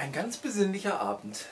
Ein ganz besinnlicher Abend.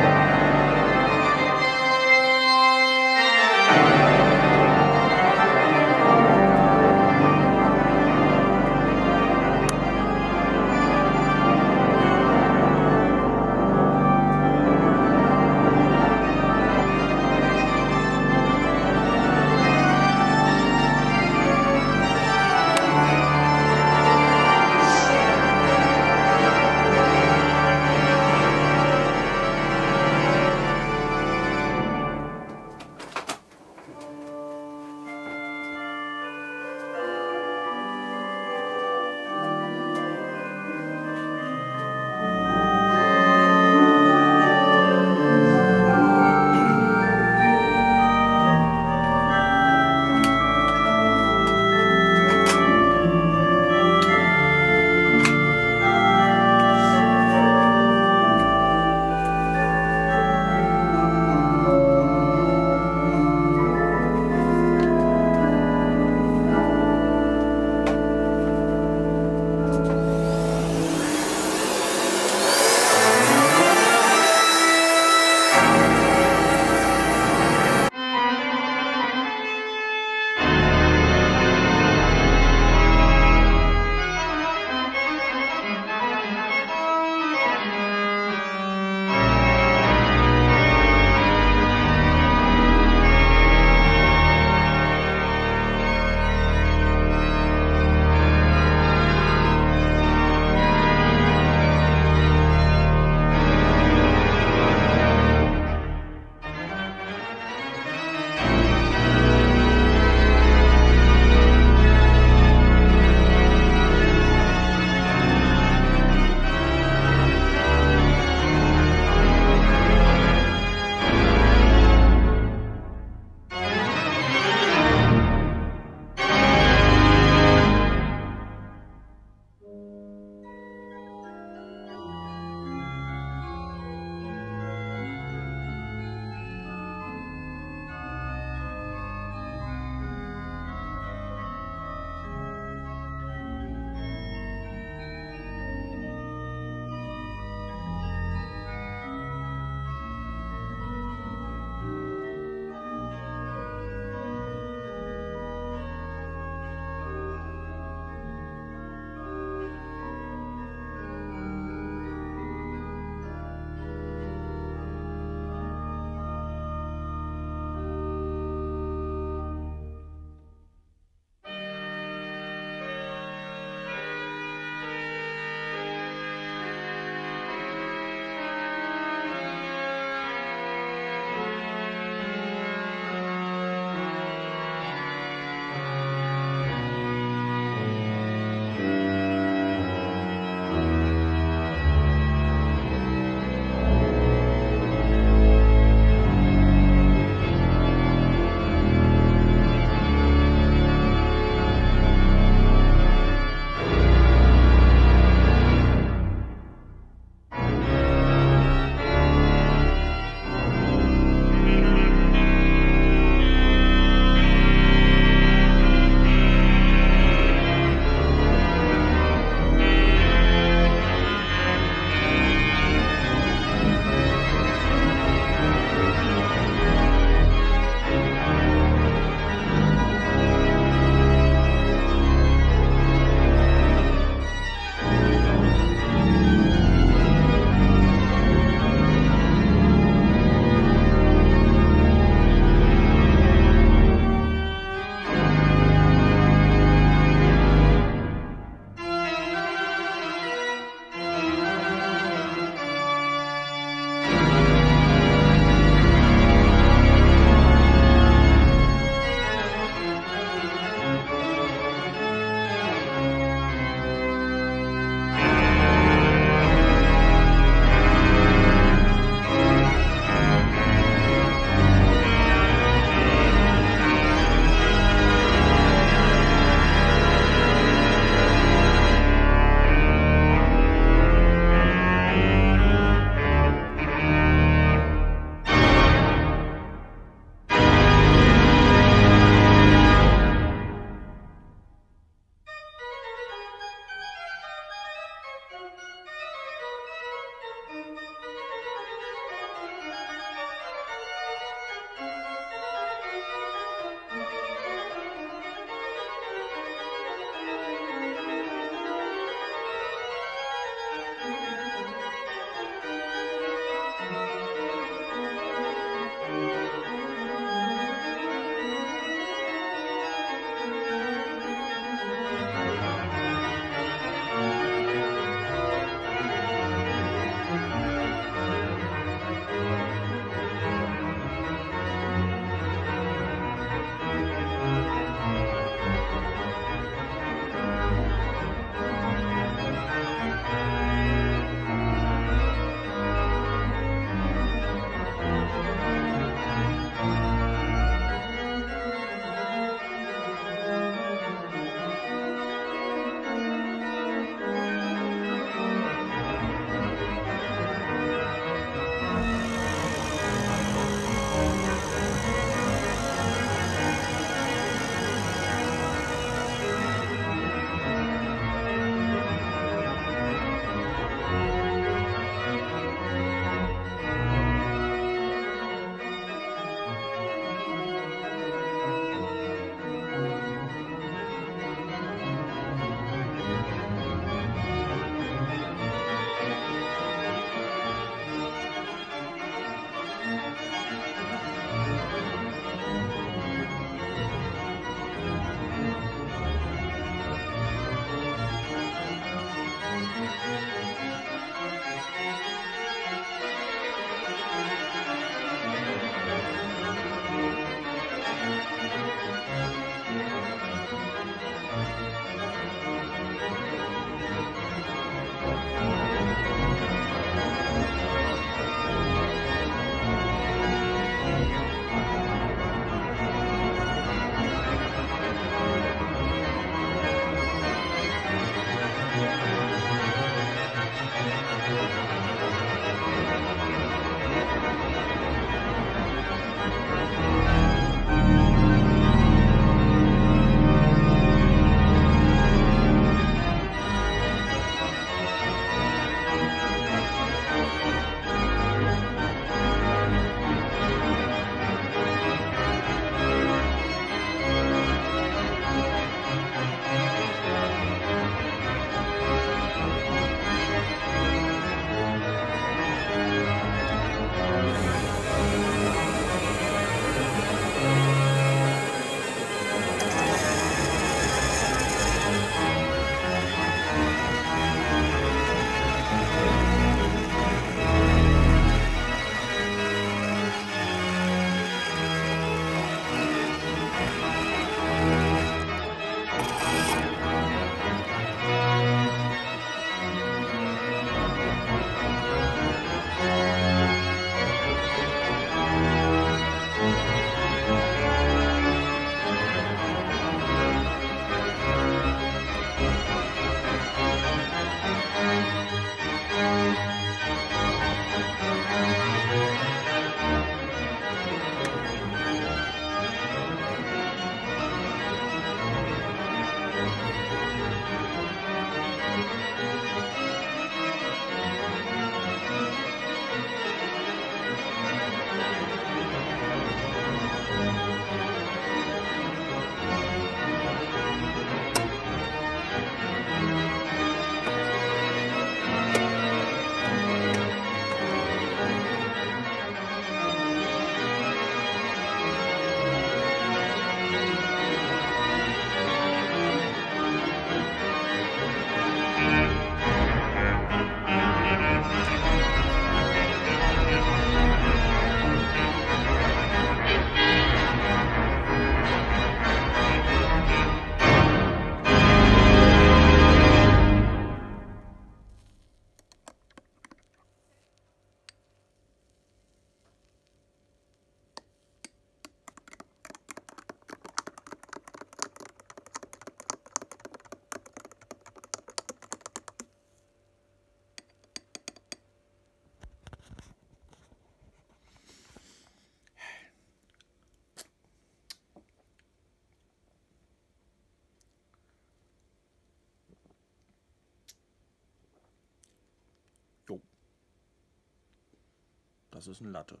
Das ist ein Latte.